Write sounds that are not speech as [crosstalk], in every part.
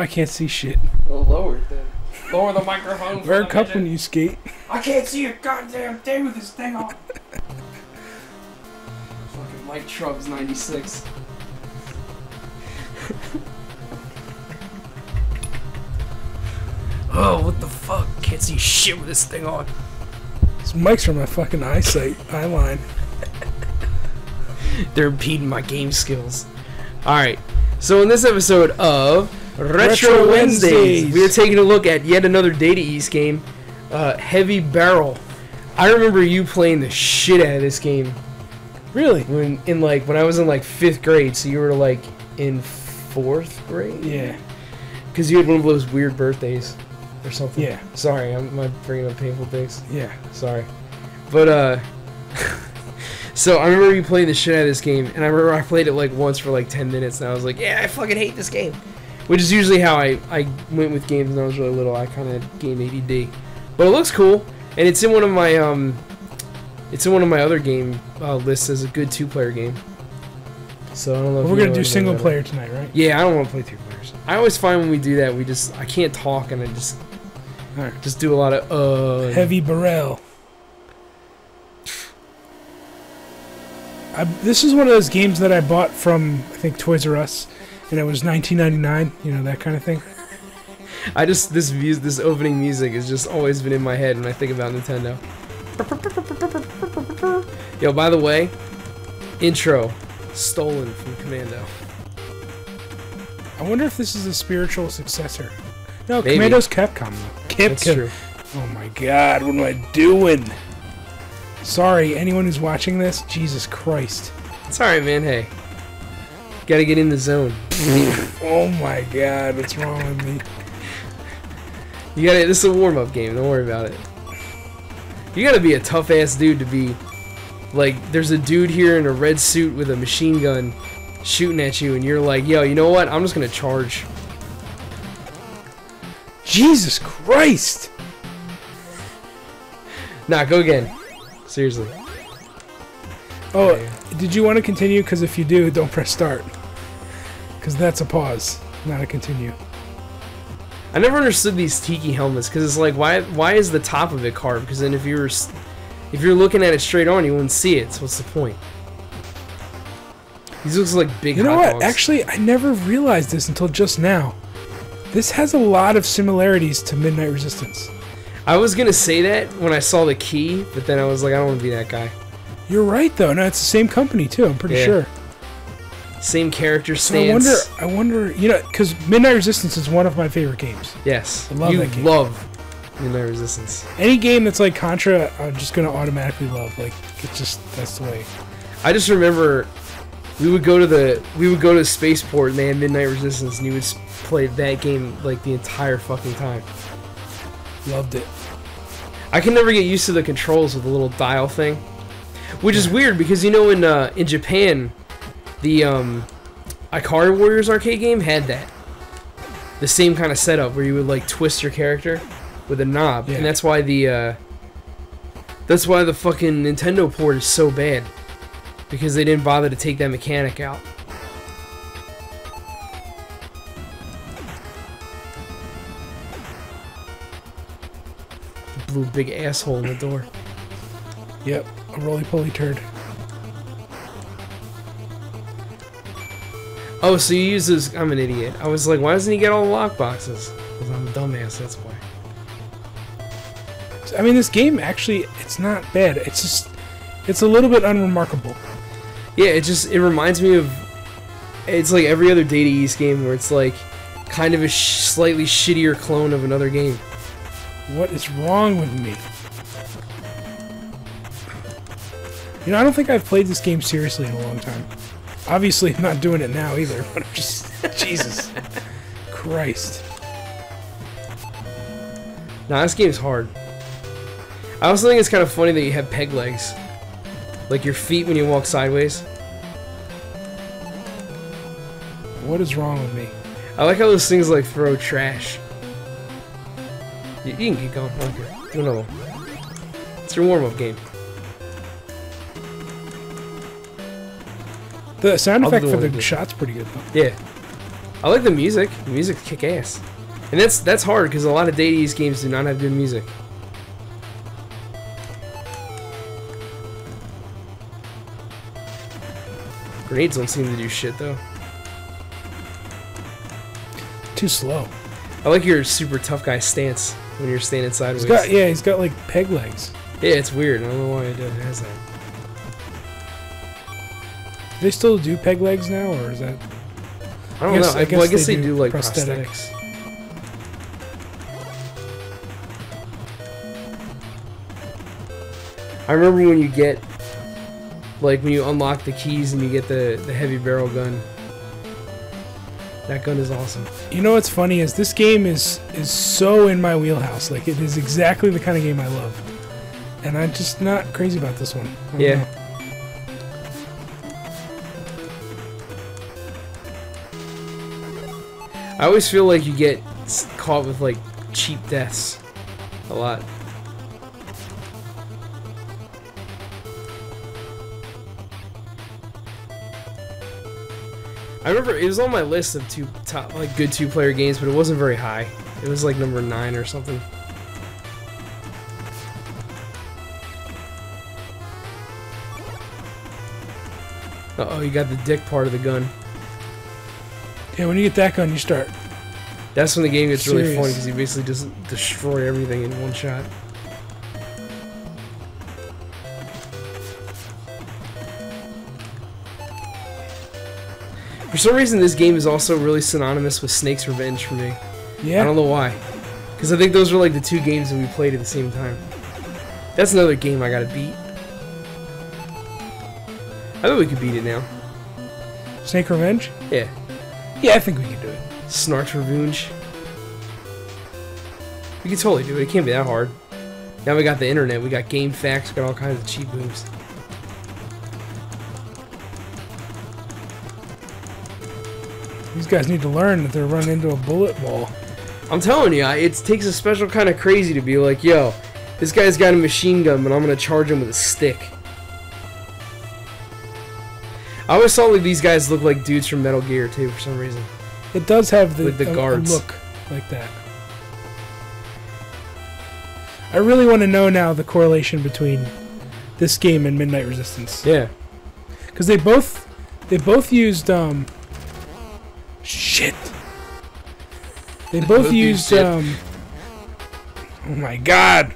Now I can't see shit. Well, lower it then. Lower the microphone. Wear a cup when you skate. I can't see a goddamn thing with this thing on. [laughs] Fucking Mike Trubs 96. oh, what the fuck? Can't see shit with this thing on. These mics are my fucking eyesight, eye line. [laughs] They're impeding my game skills. Alright, so in this episode of Retro, Retro Wednesdays, Wednesdays. we are taking a look at yet another Data East game, uh, Heavy Barrel. I remember you playing the shit out of this game Really? when in like when I was in like fifth grade, so you were like in fourth grade. Yeah. Because you had one of those weird birthdays or something. Yeah. Sorry, I'm, I'm bringing up painful things. Yeah. Sorry, but uh, [laughs] so I remember you playing the shit out of this game, and I remember I played it like once for like ten minutes, and I was like, yeah, I fucking hate this game. Which is usually how I I went with games when I was really little. I kind of game ADD, but it looks cool, and it's in one of my um, it's in one of my other game uh, lists as a good two-player game. So I don't know. if Well, we're gonna do single player tonight, right? Yeah, I don't want to play two players. I always find when we do that, we just I can't talk and I just just do a lot of uh. Heavy Barrel. I, this is one of those games that I bought from I think Toys R Us, and it was 19.99. You know that kind of thing. I just this music, this opening music has just always been in my head when I think about Nintendo. Yo, by the way, intro stolen from Commando. I wonder if this is a spiritual successor. No, Maybe. Commando's Capcom Capcom. true. Oh my God, what am I doing? Sorry, anyone who's watching this. Jesus Christ. It's alright, man. Hey, gotta get in the zone. [laughs] Oh my God, what's wrong with me? You gotta. This is a warm up game. Don't worry about it. You gotta be a tough ass dude to be. Like, there's a dude here in a red suit with a machine gun shooting at you, and you're like, yo, you know what? I'm just gonna charge. Jesus Christ! Nah, go again. Seriously. Oh, did you want to continue? Because if you do, don't press start. Because that's a pause, not a continue. I never understood these tiki helmets because it's like, why? Why is the top of it carved? Because then if you were if you're looking at it straight on, you wouldn't see it. So what's the point? These looks like big. You know what? dogs. Actually, I never realized this until just now. This has a lot of similarities to Midnight Resistance. I was gonna say that when I saw the key, but then I was like, I don't want to be that guy. You're right, though. No, it's the same company too. I'm pretty Yeah. sure. Same character So I wonder. I wonder. You know, because Midnight Resistance is one of my favorite games. Yes, I love you that game. love Midnight Resistance. Any game that's like Contra, I'm just gonna automatically love. Like, it's just that's the way. I just remember we would go to the we would go to the spaceport and they had Midnight Resistance, and you would play that game like the entire fucking time. Loved it. I can never get used to the controls with the little dial thing, which is weird because you know in uh, in Japan, the um, Ikari Warriors arcade game had that, the same kind of setup where you would like twist your character with a knob, Yeah. and that's why the uh, that's why the fucking Nintendo port is so bad because they didn't bother to take that mechanic out. Blew a big asshole in the door. Yep, a roly poly turd. Oh, so you use this? I'm an idiot. I was like, why doesn't he get all the lock boxes? Because I'm a dumbass. That's why. I mean, this game actually, it's not bad. It's just, it's a little bit unremarkable. Yeah, it just it reminds me of. It's like every other Data East game where it's like kind of a sh- slightly shittier clone of another game. What is wrong with me? You know, I don't think I've played this game seriously in a long time. Obviously, I'm not doing it now either, but I'm just. Jesus. Christ. Nah, this game's hard. I also think it's kind of funny that you have peg legs, like your feet when you walk sideways. What is wrong with me? I like how those things like throw trash. You, you can keep going. I don't care. Do another one. It's your warm-up game. The sound effect for the shot's pretty good, though. Yeah. I like the music. The music's kick ass. And that's that's hard because a lot of Day's games do not have good music. Grenades don't seem to do shit though. Too slow. I like your super tough guy stance when you're standing sideways. He's got yeah, he's got like peg legs. Yeah, it's weird. I don't know why it has that. They still do peg legs now, or is that? I don't guess- know. I I, well, I guess guess they they, do do like prosthetic. prosthetics. I remember when you get, like, when you unlock the keys and you get the the heavy barrel gun. That gun is awesome. You know what's funny is this game is is so in my wheelhouse. Like it is exactly the kind of game I love, and I'm just not crazy about this one. I Yeah. know. I always feel like you get caught with like cheap deaths, a lot. I remember it was on my list of two top like good two player games, but it wasn't very high. It was like number nine or something. Uh oh, you got the dick part of the gun. Yeah, when you get that gun, you start. That's when the game gets really Serious. fun because you basically just destroy everything in one shot. For some reason, this game is also really synonymous with Snake's Revenge for me. Yeah. I don't know why. Because I think those were like the two games that we played at the same time. That's another game I gotta beat. I bet we could beat it now. Snake Revenge. Yeah. Yeah, I think we can do it. Snarch Revenge. We can totally do it. It can't be that hard. Now we got the internet. We got game facts. We got all kinds of cheat moves. These guys need to learn that they're running into a bullet wall. I'm telling you, it takes a special kind of crazy to be like, yo, this guy's got a machine gun, but I'm gonna charge him with a stick. I always thought like these guys look like dudes from Metal Gear too, for some reason. It does have the, With the a- a guards. look like that. I really want to know now the correlation between this game and Midnight Resistance Yeah. because they both they both used um shit. They both used um. Oh my god,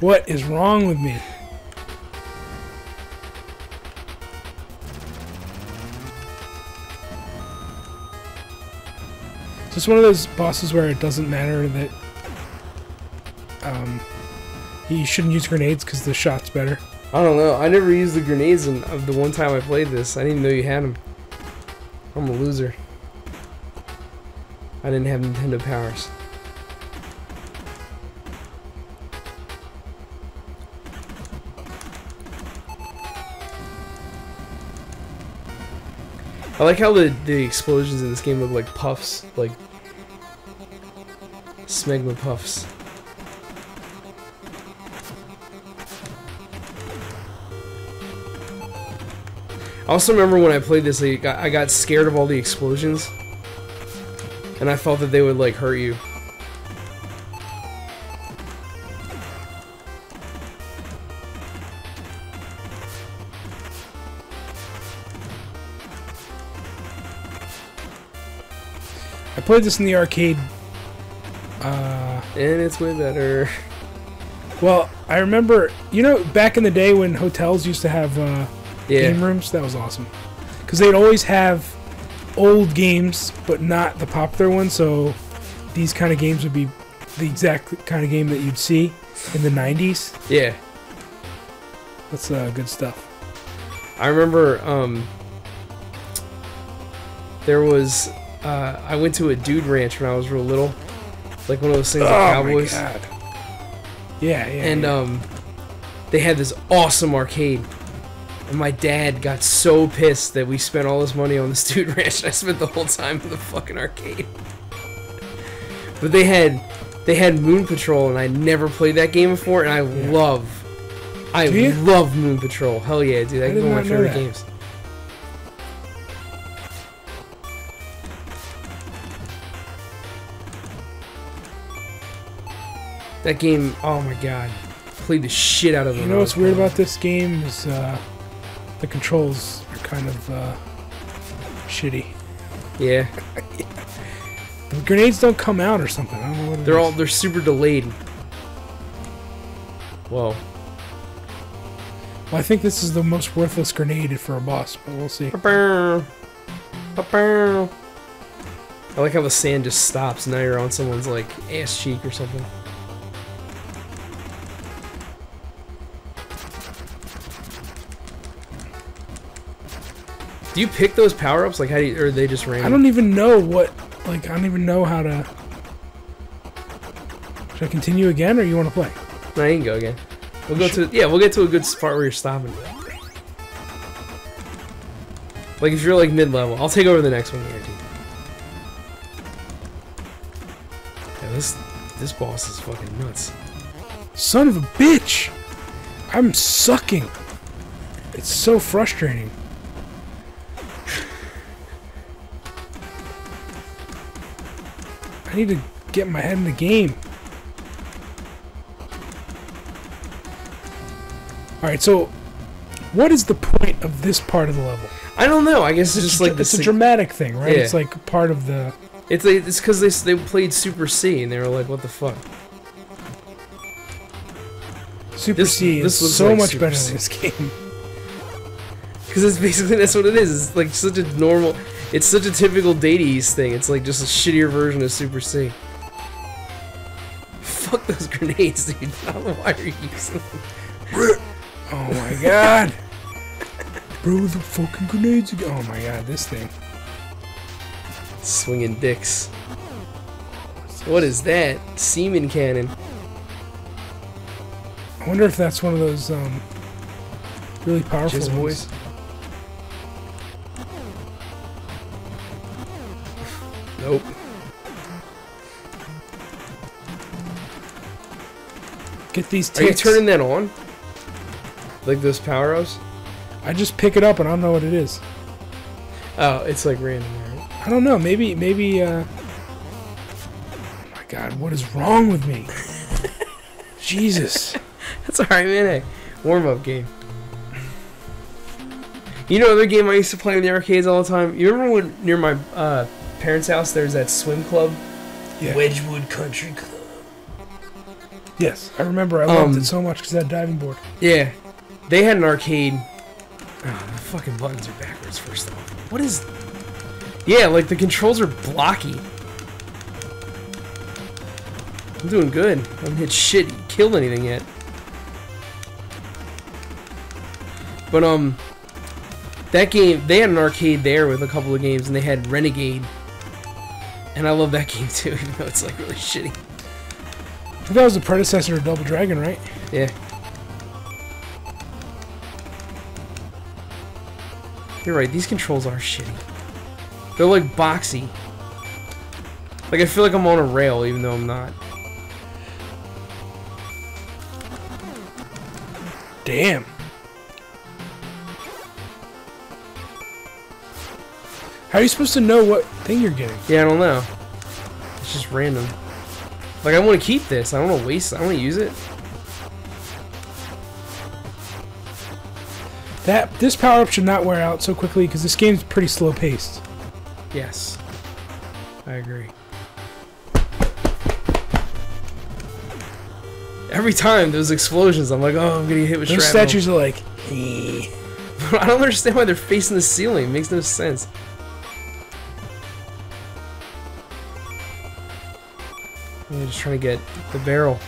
what is wrong with me? Just one of those bosses where it doesn't matter that um, you shouldn't use grenades because the shot's better. I don't know. I never used the grenades in, of the one time I played this. I didn't even know you had them. I'm a loser. I didn't have Nintendo powers. I like how the, the explosions in this game look like puffs, like smegma puffs. I also remember when I played this, I got, I got scared of all the explosions, and I thought that they would like hurt you. I played this in the arcade. Uh, And it's way better. [laughs] well, I remember, you know, back in the day when hotels used to have uh, Yeah. game rooms. That was awesome because they'd always have old games, but not the popular ones. So these kind of games would be the exact kind of game that you'd see in the '90s. Yeah. That's uh, good stuff. I remember um there was uh I went to a dude ranch when I was real little. Like one of those things cowboys. Oh my god! Yeah, yeah. and yeah. um they had this awesome arcade. And my dad got so pissed that we spent all this money on this [laughs] dude ranch. And I spent the whole time in the fucking arcade. But they had they had Moon Patrol, and I never played that game before, and I Yeah. love I love Moon Patrol. Hell yeah, dude! I That's one of my favorite that. games. That game, oh my god. Played the shit out of it. You know what's weird playing. about this game is uh, the controls are kind of uh, shitty. Yeah. The grenades don't come out or something. I don't know what it They're all they're super delayed. Whoa. Well, I think this is the most worthless grenade for a boss, but we'll see. I like how the sand just stops. Now you're on someone's like ass cheek or something. Do you pick those power ups? Like how do you, or are they just random? I don't even know what. Like, I don't even know how to. Should I continue again, or you want to play? No, you can go again. We'll go to yeah. We'll get to a good spot where you're stopping. Like if you're like mid level, I'll take over the next one here, dude. Yeah, this this boss is fucking nuts. Son of a bitch! I'm sucking. It's so frustrating. I need to get my head in the game. Alright, so what is the point of this part of the level? I don't know. I guess it's just like it's a dramatic thing, right? Yeah. It's like part of the. it's like, it's because they they played Super C and they were like, what the fuck? Super This- C this is so like much Super better C. than this game. [laughs] Because it's basically that's what it is. It's like such a normal. It's such a typical Data East thing. It's like just a shittier version of Super C. [laughs] Fuck those grenades, dude. [laughs] I don't know why you're using them. [laughs] Oh my god! Bro, the fucking grenades again. Oh my god, this thing. Swinging dicks. What is that? Semen cannon. I wonder if that's one of those um, really powerful Jizz ones. boys. Nope. Get these Are you turning that on? Like those power ups? I just pick it up and I don't know what it is. Oh, it's like random, right? I don't know. Maybe, maybe. Uh... Oh my god, what is wrong with me? [laughs] Jesus. That's alright, man. Hey, warm up game. You know, another game I used to play in the arcades all the time. You remember when near my uh, parents' house there's that swim club, Yeah. Wedgewood Country Club. Yes, I remember. I loved Um, it so much because that diving board. Yeah, they had an arcade. Oh, the fucking buttons are backwards. First off, what is? Yeah, like the controls are blocky. I'm doing good. I haven't hit shit, killed anything yet. But um, that game they had an arcade there with a couple of games, and they had Renegade. And I love that [laughs] game too, even though it's like really shitty. I think that was the predecessor to Double Dragon, right? Yeah. You're right, these controls are shitty. They're like boxy. Like I feel like I'm on a rail even though I'm not. Damn. How are you supposed to know what thing you're getting? Yeah, I don't know. It's just random. Like I want to keep this. I don't want to waste it. I want to use it. That this power up should not wear out so quickly because this game's pretty slow paced. Yes. I agree. Every time those explosions, I'm like, oh, I'm gonna get hit with Those shrapnel. statues are like, "Eh." [laughs] [laughs] I don't understand why they're facing the ceiling. It makes no sense. Just trying to get the barrel.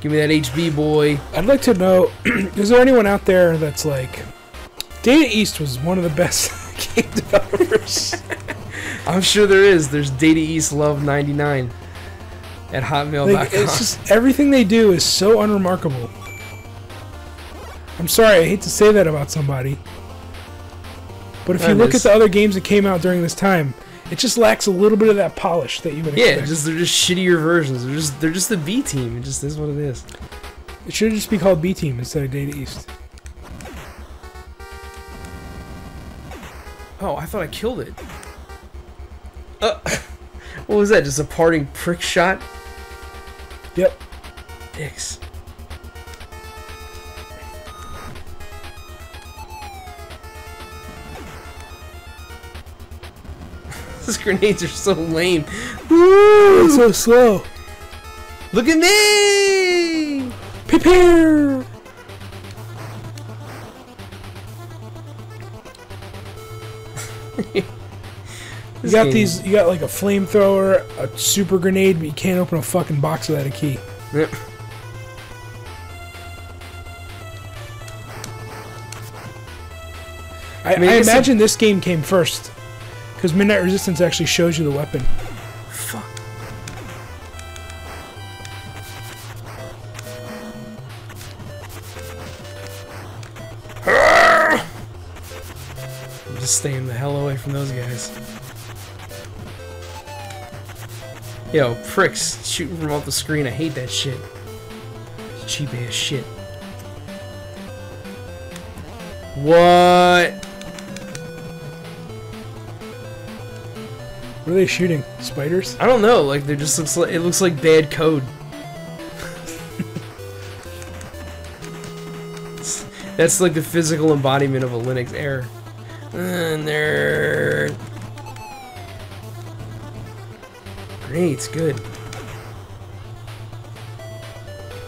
Give me that HB boy. I'd like to know, [clears throat] is there anyone out there that's like, Data East was one of the best [laughs] game developers. [laughs] I'm sure there is. There's Data East Love 99 at hotmail.com. like, it's just everything they do is so unremarkable. I'm sorry, I hate to say that about somebody, but if you That look at the other games that came out during this time, it just lacks a little bit of that polish that you would yeah, expect. just they're just shittier versions. They're just they're just the B team. It just is what it is. It should just be called B Team instead of Data East. Oh, I thought I killed it. Uh, [laughs] what was that? Just a parting prick shot? Yep. dicks. These grenades are so lame. It's so slow. Look at me! Prepare. [laughs] You got these. You got like a flamethrower, a super grenade, but you can't open a fucking box without a key. Yep. I, mean, I, I imagine this game came first, because Midnight Resistance actually shows you the weapon. Fuck. I'm just staying the hell away from those guys. Yo, pricks shooting from off the screen. I hate that shit. Cheap ass shit. What? What are they shooting? Spiders? I don't know. Like, there just looks like it looks like bad code. [laughs] That's like the physical embodiment of a Linux error. Nerd. Great, it's good.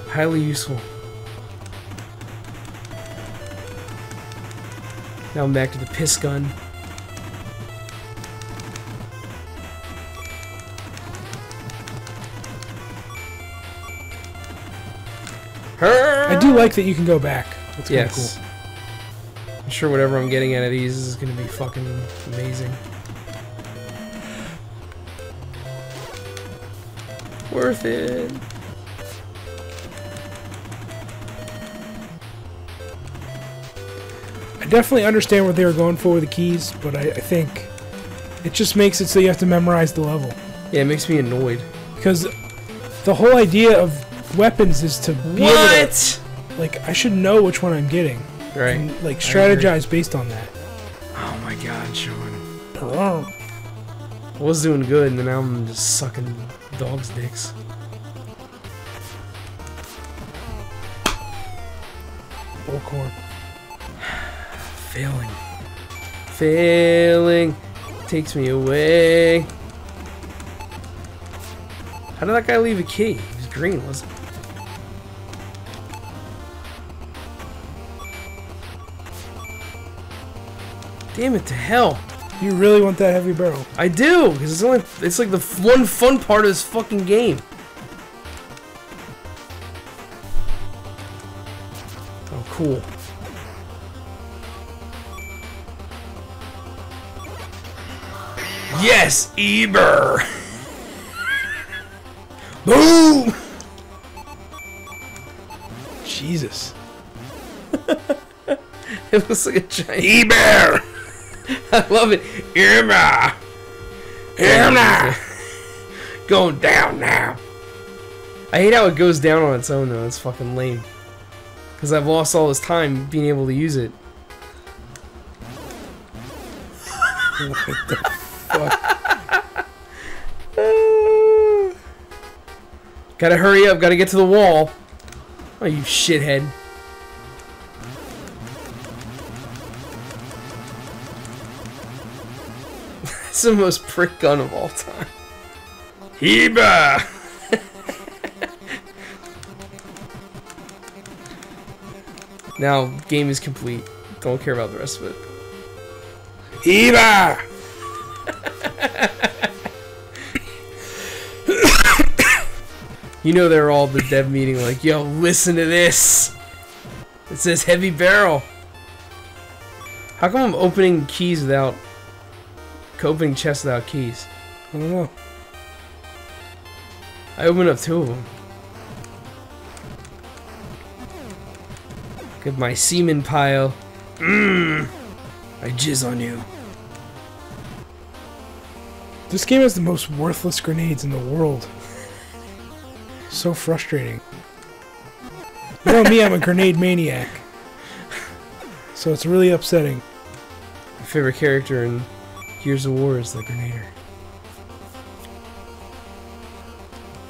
Highly useful. Now I'm back to the piss gun. Like that you can go back. That's kind of Yes. cool. I'm sure whatever I'm getting out of these is gonna be fucking amazing. Worth it. I definitely understand what they were going for with the keys, but I, I think it just makes it so you have to memorize the level. Yeah, it makes me annoyed. Because the whole idea of weapons is to be able to, like, I should know which one I'm getting. Right. And, like, strategize based on that. Oh my god, Sean. I was doing good, and then now I'm just sucking dogs' dicks. Bullcorn. Failing. Failing. Takes me away. How did that guy leave a key? He was green, wasn't Damn it to hell. You really want that heavy barrel? I do, because it's only it's like the one fun part of this fucking game. Oh, cool. Yes, Eber. [laughs] Boom. Jesus. [laughs] It looks like a giant Eber. [laughs] I love it. Eber. Eber. Going down now. I hate how it goes down on its own though. It's fucking lame. Because I've lost all this time being able to use it. What the fuck? Gotta hurry up. Gotta get to the wall. Oh, you shithead. It's the most prick gun of all time. Heba! now, game is complete. Don't care about the rest of it. Eva! [coughs] You know they're all the dev meeting like, yo, listen to this. It says heavy barrel. How come I'm opening keys without opening chests without keys? I don't know. I opened up two of them. Get my semen pile. Mmm. I jizz on you. This game has the most worthless grenades in the world. So frustrating. You know me, I'm a grenade maniac. So it's really upsetting. My favorite character in Gears of War is the Grenadier.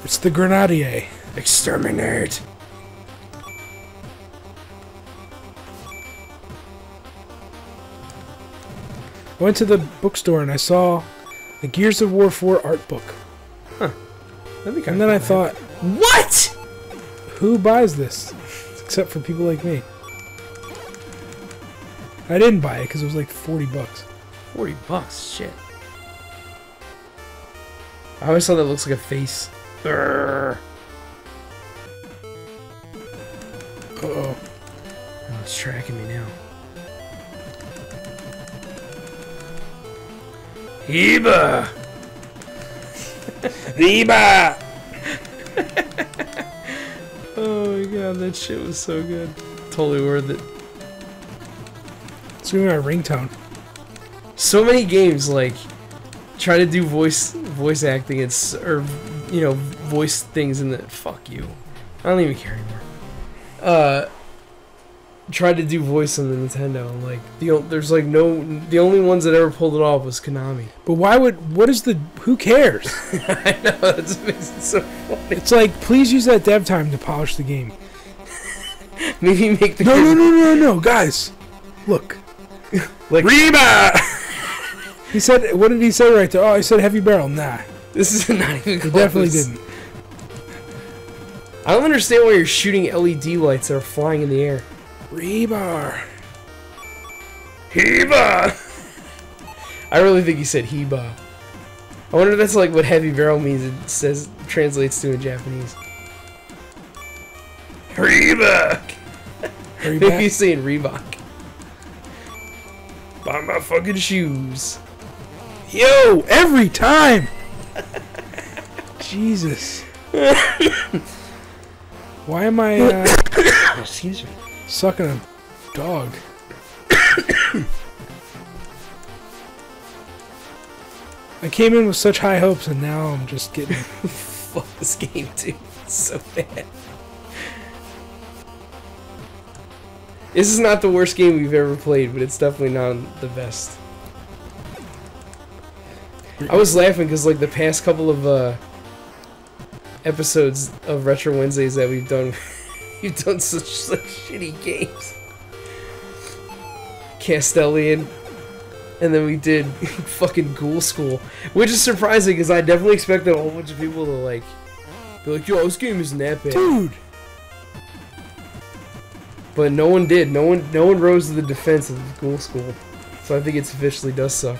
It's the Grenadier. Exterminate. I went to the bookstore and I saw the Gears of War 4 art book. Huh. and then I thought, what? Who buys this? Except for people like me. I didn't buy it because it was like 40 bucks. Forty bucks. Shit. I always thought that looks like a face. Brrr. Uh-oh. Oh, it's tracking me now. Heba! Reba! [laughs] Oh my god, that shit was so good. Totally worth it. It's gonna be my ringtone. So many games like try to do voice voice acting and s- or you know voice things in the fuck you. I don't even care anymore. Uh, tried to do voice on the Nintendo and like the there's like no the only ones that ever pulled it off was Konami. But why would, what is the, who cares? [laughs] I know [laughs] that's makes it so funny. It's like, please use that dev time to polish the game. [laughs] Maybe make the No, no, no, no, no, guys. Look. like Reba! He said, what did he say right there? Oh, he said heavy barrel. Nah, this is [laughs] not even. close. he definitely didn't. I don't understand why you're shooting LED lights that are flying in the air. Rebar. Heba! [laughs] I really think he said Heba. I wonder if that's like what heavy barrel means. It says translates to in Japanese. Reebok. Hurry Maybe he's saying Reebok. Buy my fucking shoes. Yo, every time. [laughs] Jesus. [laughs] Why am I uh, [coughs] Excuse me. sucking a dog? [coughs] I came in with such high hopes and now I'm just getting. [laughs] Fuck this game, dude. It's so bad. This is not the worst game we've ever played, but it's definitely not the best. I was laughing because like the past couple of uh, episodes of Retro Wednesdays that we've done, [laughs] you've done such such shitty games. Castelian, and then we did [laughs] fucking Ghoul School, which is surprising because I definitely expected a whole bunch of people to like be like, "Yo, this game isn't that bad," Dude! but no one did. No one, no one rose to the defense of Ghoul School, so I think it officially does suck.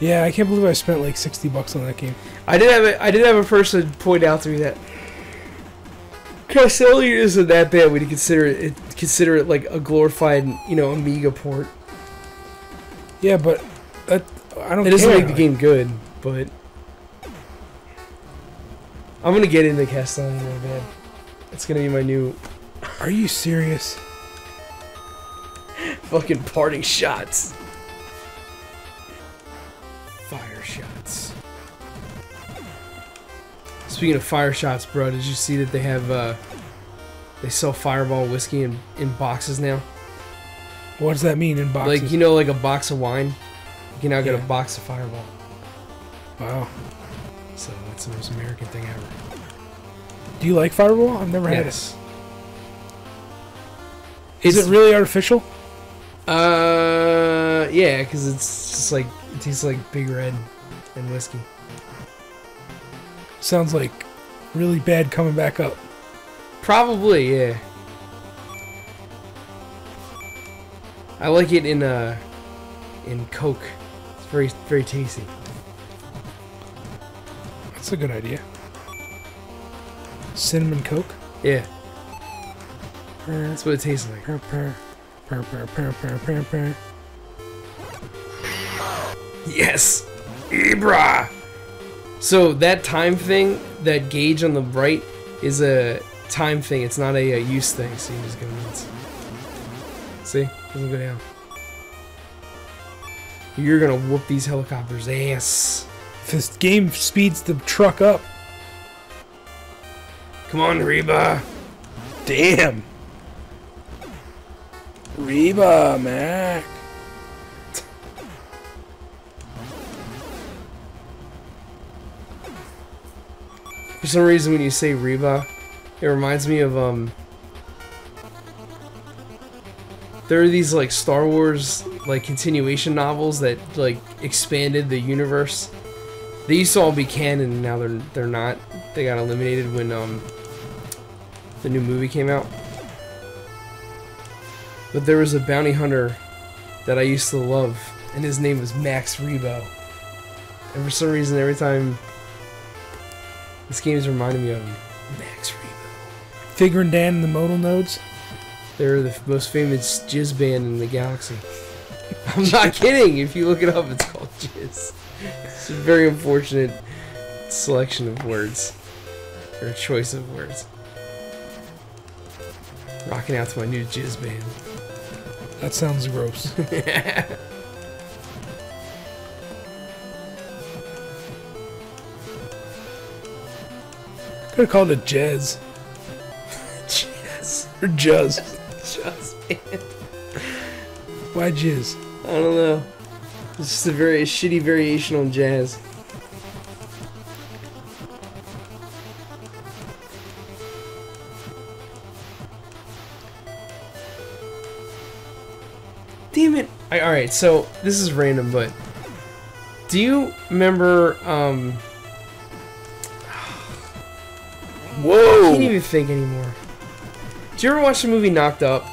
Yeah, I can't believe I spent like 60 bucks on that game. I did have a, I did have a person point out to me that Castelian isn't that bad when you consider it consider it like a glorified you know Amiga port. Yeah, but that, I don't It doesn't make the game good, but I'm gonna get into Castelian real bad. It's gonna be my new Are you serious? [laughs] fucking parting shots. Speaking of fire shots, bro, did you see that they have uh they sell Fireball whiskey in, in boxes now? What does that mean in boxes? Like you know, like a box of wine. You can now get Yeah. a box of Fireball. wow. So that's the most American thing ever. Do you like Fireball? I've never had it. Yes. Is it really artificial? Uh, yeah, because it's just like it tastes like Big Red and whiskey. Sounds like really bad coming back up. Probably, yeah. I like it in uh in Coke. It's very very tasty. That's a good idea. Cinnamon Coke. Yeah, that's what it tastes like. purr. Yes, Ibra. So that time thing, that gauge on the right, is a time thing. It's not a, uh use thing. So you just go nuts. See, doesn't go down. You're gonna whoop these helicopters' ass. This game speeds the truck up, Come on, Reba. damn. Reba, Mac. For some reason, when you say Reba, it reminds me of um there are these like Star Wars like continuation novels that like expanded the universe. They used to all be canon, now they're they're not. They got eliminated when um the new movie came out. But there was a bounty hunter that I used to love, and his name was Max Rebo. And for some reason, every time this game is reminding me of. Max Rebo. Figrin D'an and the modal nodes. They're the most famous jizz band in the galaxy. [laughs] I'm not kidding. If you look it up, it's called jizz. It's a very unfortunate selection of words, or choice of words. Rocking out to my new jizz band. That sounds gross. [laughs] Could have called it Jazz [laughs] jizz. or Juzz. Jizz band. Why Jizz? I don't know. It's just a very shitty variation on jazz. Damn it! All right, so this is random, but do you remember? Um, I Whoa! can't even think anymore. Did you ever watch the movie Knocked Up?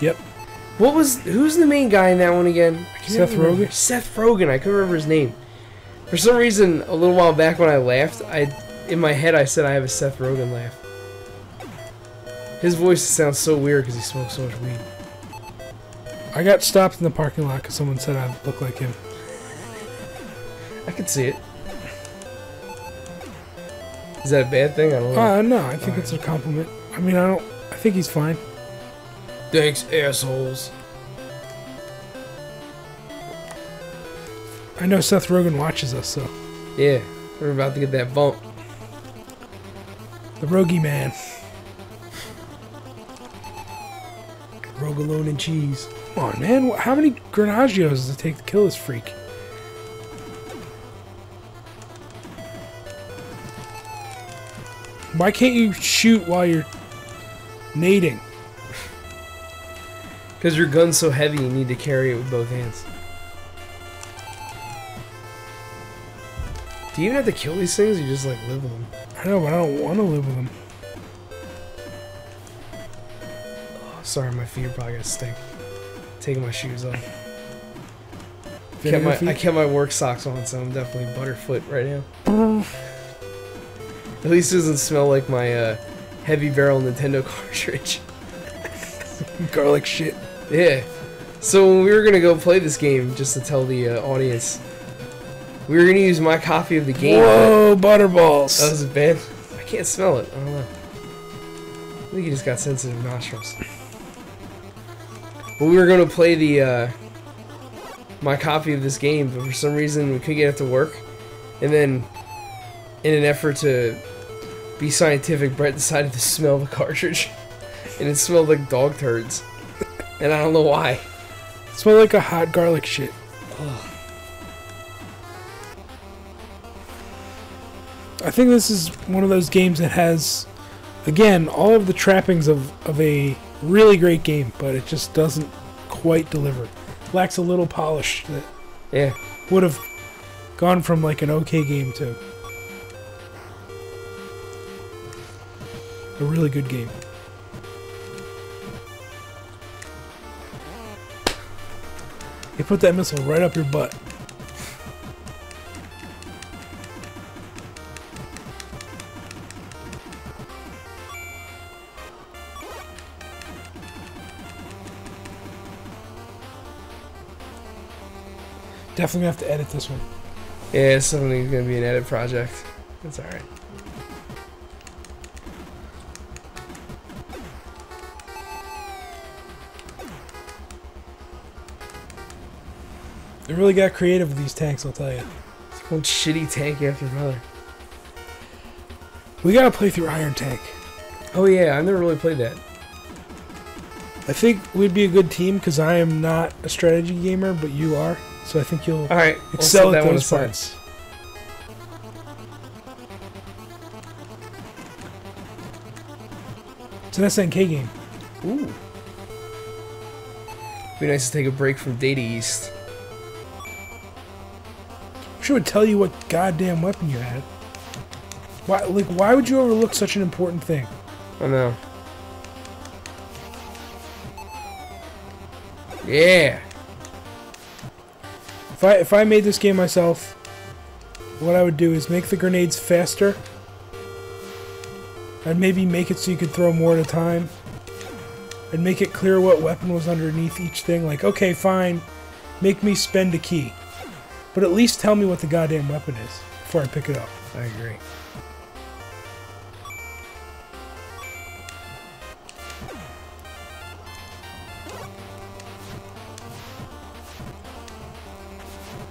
Yep. What was who's the main guy in that one again? Seth remember. Rogen? Seth Rogen. I couldn't remember his name. For some reason, a little while back when I laughed, I in my head I said I have a Seth Rogen laugh. His voice sounds so weird because he smokes so much weed. I got stopped in the parking lot because someone said I look like him. I could see it. Is that a bad thing? I don't know. Uh, no, I think it's a compliment. I mean, I don't. I think he's fine. Thanks, assholes. I know Seth Rogen watches us, so Yeah, we're about to get that bump. the Rogie Man. Rogalone and cheese. Come on, man. How many Grenagios does it take to kill this freak? Why can't you shoot while you're nading? Because your gun's so heavy, you need to carry it with both hands. Do you even have to kill these things? Or you just like live with them. I know, but I don't want to live with them. Oh, sorry, my feet are probably gonna stink. Taking my shoes off. Kept my. I kept my work socks on, so I'm definitely butterfoot right now. [laughs] At least it doesn't smell like my uh, heavy barrel Nintendo [laughs] cartridge. garlic shit. Yeah. So when we were gonna go play this game, just to tell the uh, audience, we were gonna use my copy of the game. Whoa, butterballs. That was a bad. I can't smell it. I don't know. I think he just got sensitive nostrils. But we were gonna play the uh, my copy of this game, but for some reason we couldn't get it to work. And then, in an effort to be scientific, Brett decided to smell the [laughs] cartridge, and it smelled like dog turds. And I don't know why. It smelled like a hot garlic shit. I think this is one of those games that has, again, all of the trappings of, of a really great game, but it just doesn't quite deliver. Lacks a little polish that Yeah. would have gone from like an okay game to a really good game. You put that missile right up your butt. Definitely have to edit this one. Yeah, it's something gonna be an edit project. That's alright. They really got creative with these tanks, I'll tell you. One shitty tank after another. We gotta play through Iron Tank. Oh yeah, I've never really played that. I think we'd be a good team because I am not a strategy gamer, but you are. So I think you'll All right, we'll excel at that one those parts. It's an SNK game. Ooh. Be nice to take a break from Data East. She would tell you what goddamn weapon you had. Why, like, why would you overlook such an important thing? I know. Yeah. If I if I made this game myself, what I would do is make the grenades faster. I'd maybe make it so you could throw more at a time. I'd make it clear what weapon was underneath each thing. Like, okay, fine, make me spend a key, but at least tell me what the goddamn weapon is before I pick it up. I agree.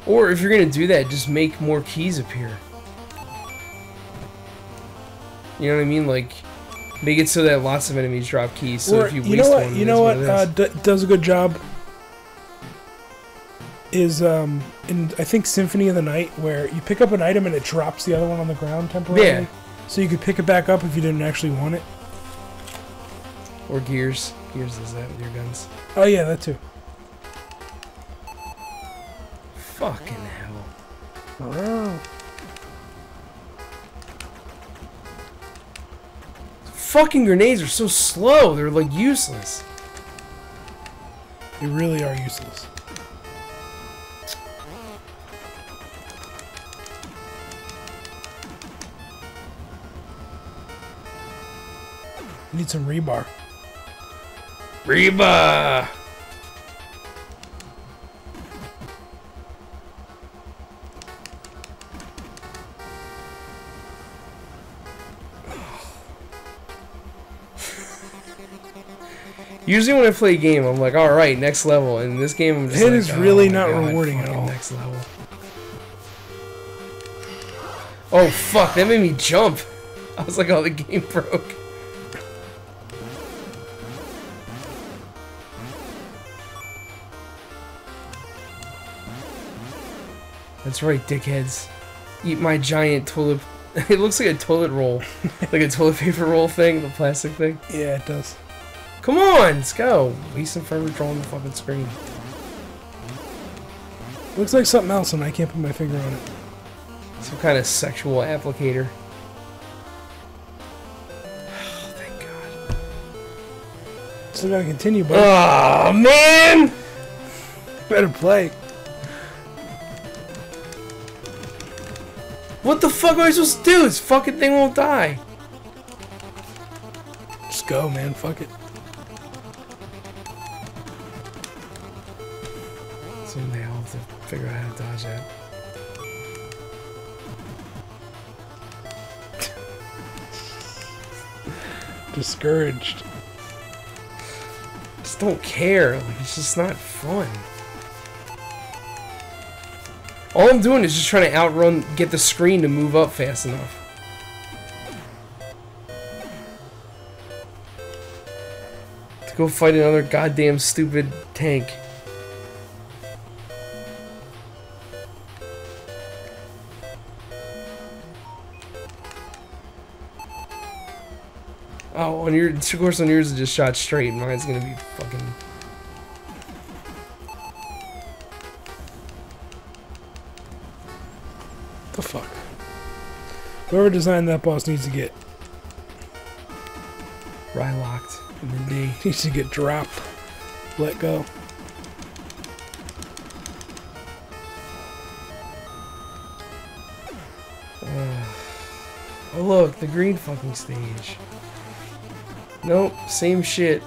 Or if you're gonna do that, just make more keys appear. You know what I mean? Like, make it so that lots of enemies drop keys. So or, if you, you waste know what? one, You know what? Uh, does a good job. Is um in I think Symphony of the Night where you pick up an item and it drops the other one on the ground temporarily. Yeah. So you could pick it back up if you didn't actually want it. or Gears. Gears is that with your guns. Oh yeah, that too. Fucking hell. Oh. Fucking grenades are so slow. They're like useless. They really are useless. Need some rebar. Reba. Usually when I play a game, I'm like, all right, next level. And in this game, I'm just It like, is oh really my not God, rewarding at all. Next level. Oh fuck! That made me jump. [laughs] I was like, oh, the game [laughs] broke. That's right, dickheads. Eat my giant toilet. [laughs] It looks like a toilet roll, [laughs] like a toilet paper roll thing, the plastic thing. Yeah, it does. Come on, let's go. Wasting forever drawing the fucking screen. Looks like something else, and I can't put my finger on it. Some kind of sexual applicator. [sighs] Oh, thank God. Still gotta continue, but Oh man! better play. Fuck am I supposed to do? This fucking thing won't die. Just go, man. Fuck it. Someday I'll have to figure out how to dodge that. [laughs] Discouraged. just don't care. Like it's just not fun. All I'm doing is just trying to outrun, get the screen to move up fast enough. To go fight another goddamn stupid tank. Oh, on your, of course, on yours it just shot straight. Mine's gonna be fucking. Whoever designed that boss needs to get Rylocked in the knee. needs to get dropped. Let go. Uh, oh look, the green fucking stage. Nope, same shit.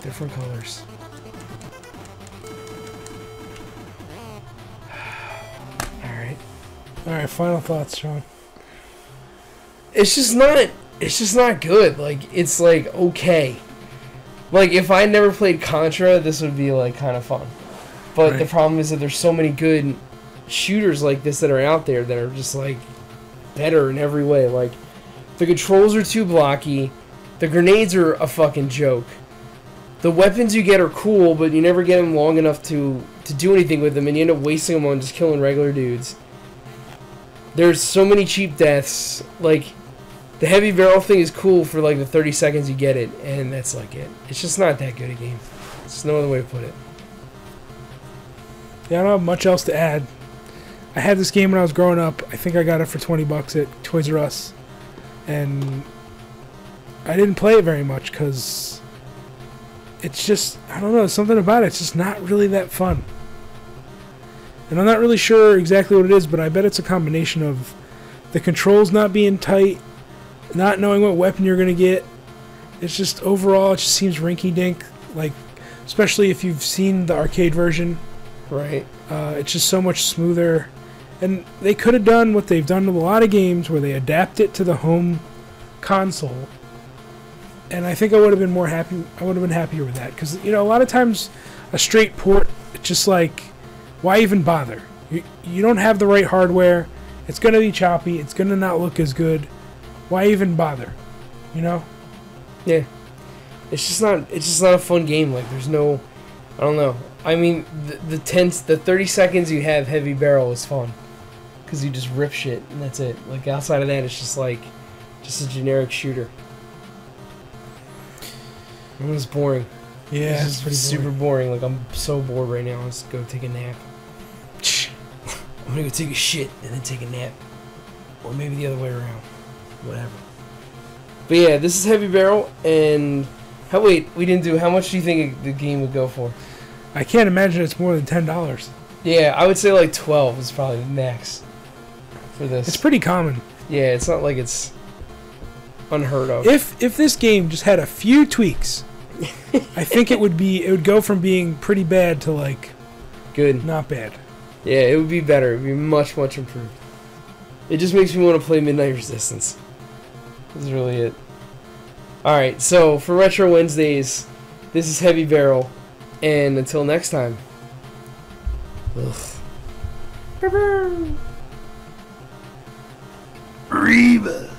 Different colors. [sighs] Alright. Alright, final thoughts, Sean. It's just not it's just not good. Like it's like okay. Like if I never played Contra, this would be like kind of fun. But the problem is that there's so many good shooters like this that are out there that are just like better in every way. Like the controls are too blocky, the grenades are a fucking joke. The weapons you get are cool, but you never get them long enough to to do anything with them, and you end up wasting them on just killing regular dudes. There's so many cheap deaths. Like the heavy barrel thing is cool for like the 30 seconds you get it, and that's like it. It's just not that good a game. There's no other way to put it. Yeah, I don't have much else to add. I had this game when I was growing up. I think I got it for 20 bucks at Toys R Us. And I didn't play it very much because it's just, I don't know, something about it. It's just not really that fun. And I'm not really sure exactly what it is, but I bet it's a combination of the controls not being tight, not knowing what weapon you're going to get. It's just overall, it just seems rinky dink. Like, especially if you've seen the arcade version. Right. Uh, it's just so much smoother. And they could have done what they've done with a lot of games where they adapt it to the home console. And I think I would have been more happy. I would have been happier with that because you know a lot of times a straight port, it's just like, why even bother? You you don't have the right hardware. It's gonna be choppy. It's gonna not look as good. Why even bother? You know? Yeah. It's just not. It's just not a fun game. Like there's no. I don't know. I mean, the, the tense, the 30 seconds you have heavy barrel is fun, because you just rip shit and that's it. Like outside of that, it's just like, just a generic shooter. It was boring. Yeah, it's just super boring. Like I'm so bored right now. Let's go take a nap. [laughs] I'm gonna go take a shit and then take a nap, or maybe the other way around. Whatever. But yeah, this is heavy barrel, and how wait we didn't do. How much do you think the game would go for? I can't imagine it's more than ten dollars. Yeah, I would say like twelve is probably the max for this. It's pretty common. Yeah, it's not like it's unheard of. If if this game just had a few tweaks, [laughs] I think it would be it would go from being pretty bad to like Good. not bad. Yeah, it would be better. It would be much, much improved. It just makes me want to play Midnight Resistance. That's really it. Alright, so for Retro Wednesdays, this is Heavy Barrel. And until next time. Ugh. Reba.